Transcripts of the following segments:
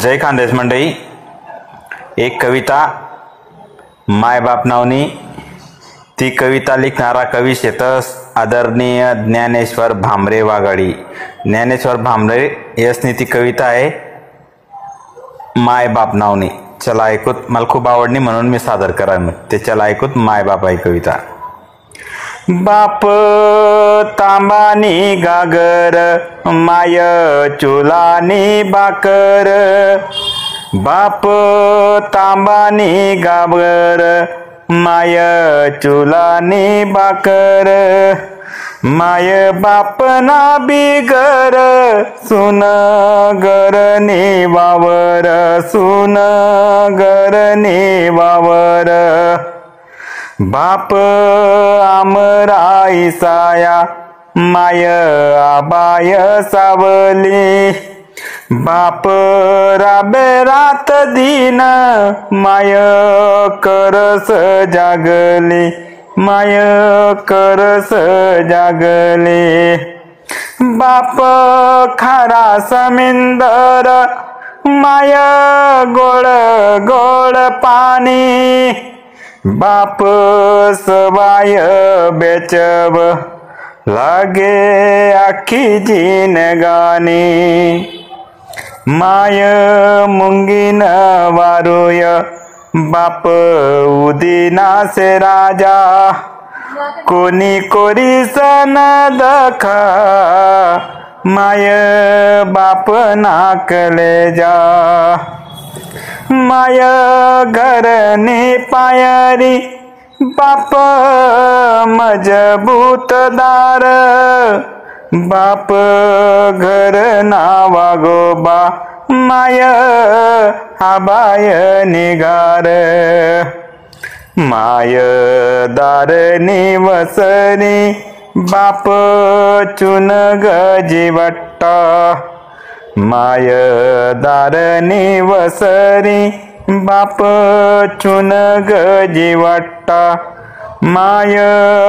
जय खानदेश मंडळी. एक कविता मायबाप नावनी. ती कविता लिखणारा कवी शेतस आदरणीय ज्ञानेश्वर भांबरे वाघाडी. ज्ञानेश्वर भांबरे यसनी ती कविता आहे मायबाप नावनी. चला ऐकूत मला खूप आवडली म्हणून मी सादर करा ते चला ऐकूत मायबाप आहे कविता. बाप तांबानी गागर माय चुलानी बाकर. बाप तांबानी गागर माय चुलानी बाकर. माय बाप ना बिगर सुन गरनी वावर सुन गरनी वावर. बाप आमरा साया माय आबाय सावली. बाप राबे रात दिन माय करस जागली. माय करस जागली. बाप खारा समिंदर माय गोळ गोळ पाणी. बाप सवाय बेचब लागे आखी जीन गाणी. माय मुंगीन वारुय बाप उदिना से राजा. कोणी कोरी सन दखा माय बाप नाकले जा. माय घरने पायरी बाप मजबूतदार. बाप घर नावा गोबा माय आबाय निगार. माय दार निवसरी बाप चुन गजी माय दारणी वसरी बाप चुन गजी माय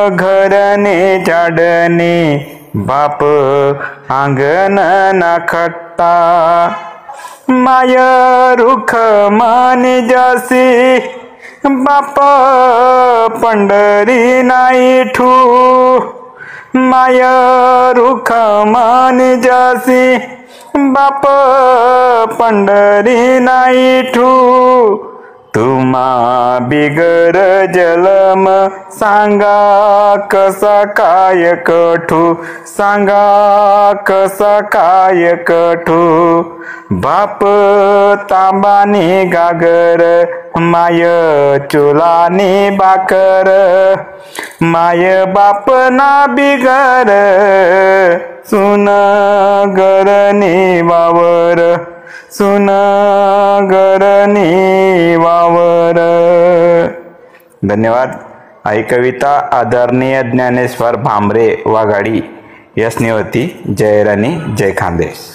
घरने झाडणे बाप अंगण नाखट्टा. माय रुख माने जासी बाप पंढरी नाही ठू. माय रुख मान जासी बाप पंढरी नाही ठू. तुम्हा बिगर जलम सांगा कसा काय कठू सांगा कसा काय कठू बाप तांबानी गागर माय चुलानी बाकर. माय बाप ना बिगर सुन गरनी वावर सुन गरनी वावर धन्यवाद. आई कविता आदरणीय ज्ञानेश्वर भांबरे वाघाडी यसनी होती जय राणी जय खानदेश.